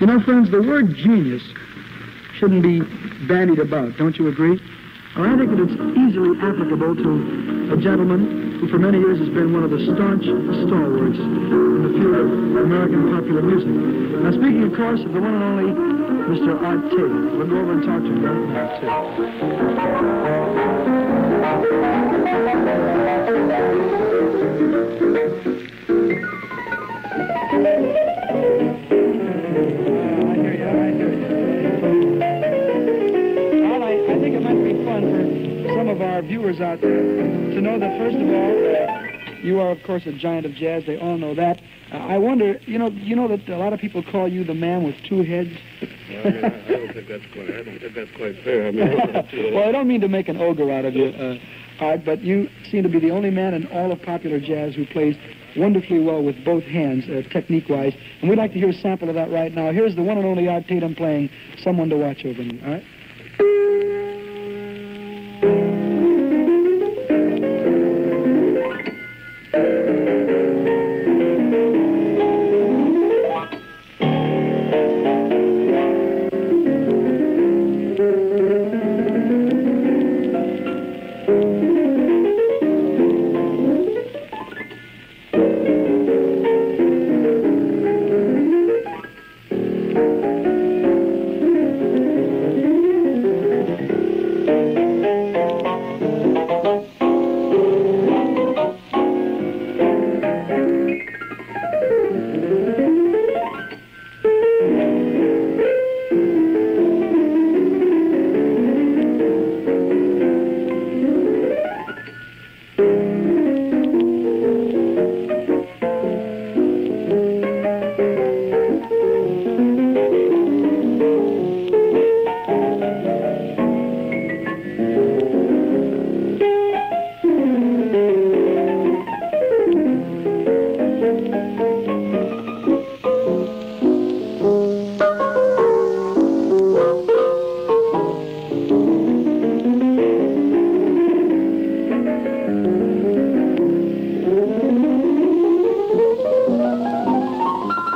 You know, friends, the word genius shouldn't be bandied about. Don't you agree? Well, I think that it's easily applicable to a gentleman who for many years has been one of the staunch stalwarts in the field of American popular music. Now, speaking, of course, of the one and only Mr. Art Tatum. We'll go over and talk to him right now, our viewers out there to know that, first of all, uh, you are, of course, a giant of jazz. They all know that. Uh, I wonder, you know, you know that a lot of people call you the man with two heads. well, I, mean, I, I, don't think that's quite. I don't think that's quite fair. I mean, well, I don't mean to make an ogre out of you, uh, Art, but you seem to be the only man in all of popular jazz who plays wonderfully well with both hands, uh, technique-wise. And we'd like to hear a sample of that right now. Here's the one and only Art Tatum playing "Someone to Watch Over Me." All right.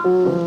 Mm-hmm.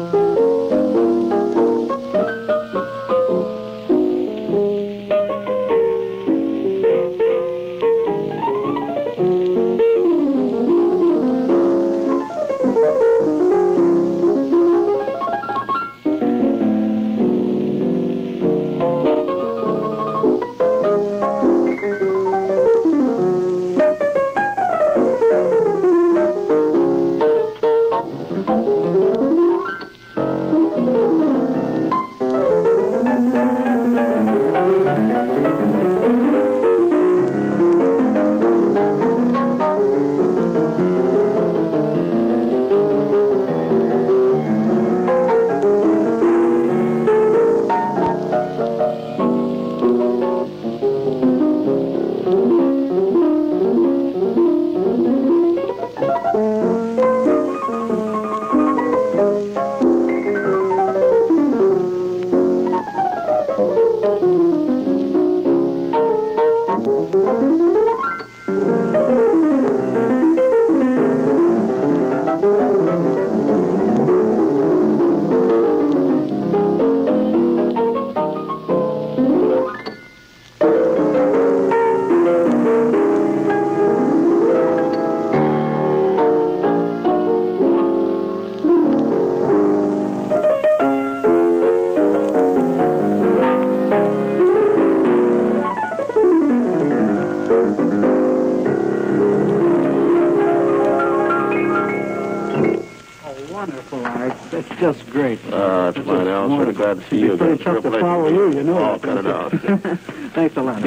Glad to see you. It's pretty tough to follow you, you know. Oh, cut it out. Thanks a lot.